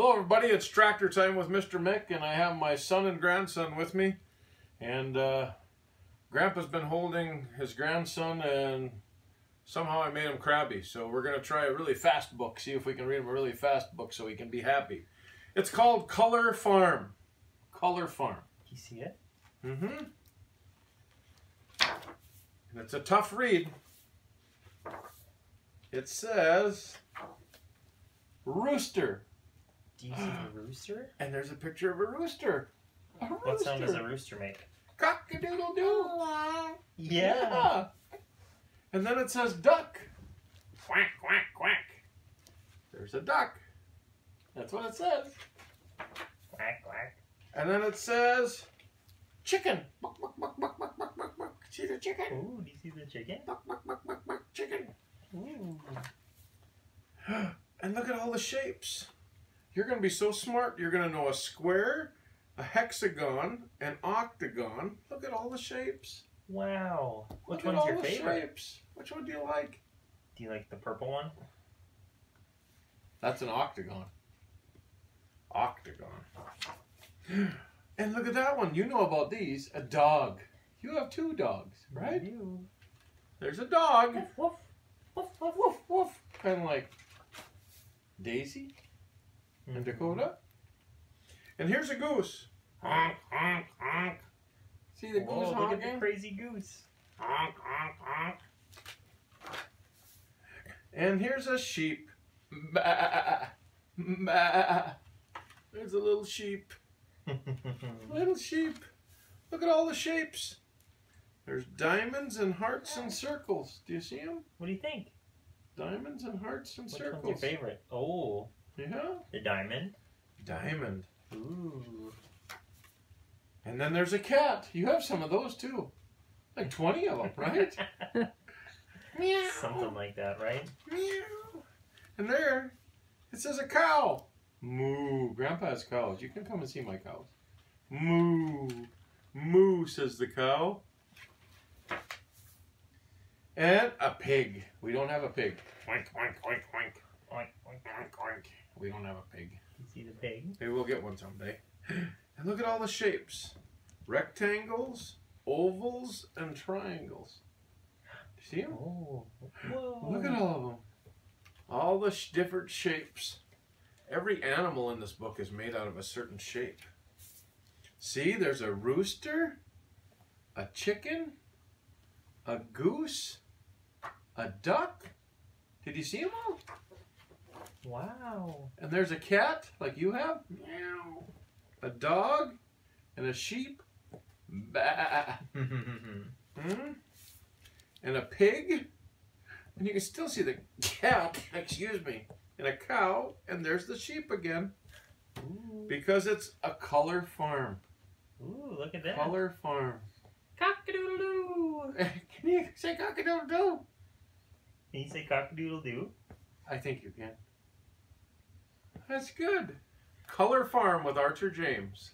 Hello, everybody. It's tractor time with Mr. Mick, and I have my son and grandson with me. And uh, Grandpa's been holding his grandson, and somehow I made him crabby. So we're going to try a really fast book, see if we can read him a really fast book so he can be happy. It's called Color Farm. Color Farm. You see it? Mm-hmm. And it's a tough read. It says rooster. Do you see the rooster? And there's a picture of a rooster. A What sound does a rooster. rooster make? Cock-a-doodle-doo. Yeah. And then it says duck. Quack, quack, quack. There's a duck. That's what it says. Quack, quack. And then it says chicken. Buck, buck, buck, buck, buck, buck, buck, buck. See the chicken? Ooh, do you see the chicken? Buck, buck, buck, buck, buck, chicken. Ooh. And look at all the shapes. You're going to be so smart. You're going to know a square, a hexagon, an octagon. Look at all the shapes. Wow. Which Look one's your favorite? Shapes. Which one do you like? Do you like the purple one? That's an octagon. Octagon. And look at that one. You know about these. A dog. You have two dogs, right? You. There's a dog. Woof, woof, woof, Woof, woof. Kind of like Daisy and Dakota. And here's a goose. Honk, honk, honk. See the Whoa, goose look at the honking? crazy goose. Honk, honk, honk. And here's a sheep. Bah, bah. There's a little sheep. Little sheep. Look at all the shapes. There's diamonds and hearts and circles. Do you see them? what do you think? Diamonds and hearts and Which circles. one's your favorite? Oh, Yeah. the diamond. Diamond. Ooh. And then there's a cat. You have some of those too. Like 20 of them, right? Meow. Something like that, right? Meow. And there, it says a cow. Moo. Grandpa has cows. You can come and see my cows. Moo. Moo, says the cow. And a pig. We don't have a pig. Oink, oink, oink. We don't have a pig. You see the pig? Maybe we'll get one someday. And look at all the shapes. Rectangles, ovals, and triangles. See them? Oh. Whoa. Look at all of them. All the sh- different shapes. Every animal in this book is made out of a certain shape. See, there's a rooster, a chicken, a goose, a duck. Did you see them all? Wow. And there's a cat, like you have. Meow. A dog, and a sheep. Bah. Hmm? And a pig. And you can still see the cat, excuse me, and a cow, and there's the sheep again. Ooh. Because it's a color farm. Ooh, look at that. Color farm. Cock-a-doodle-doo. Can you say cock-a-doodle-doo? Can you say cock-a-doodle-doo? I think you can. That's good. Color Farm with Archer James.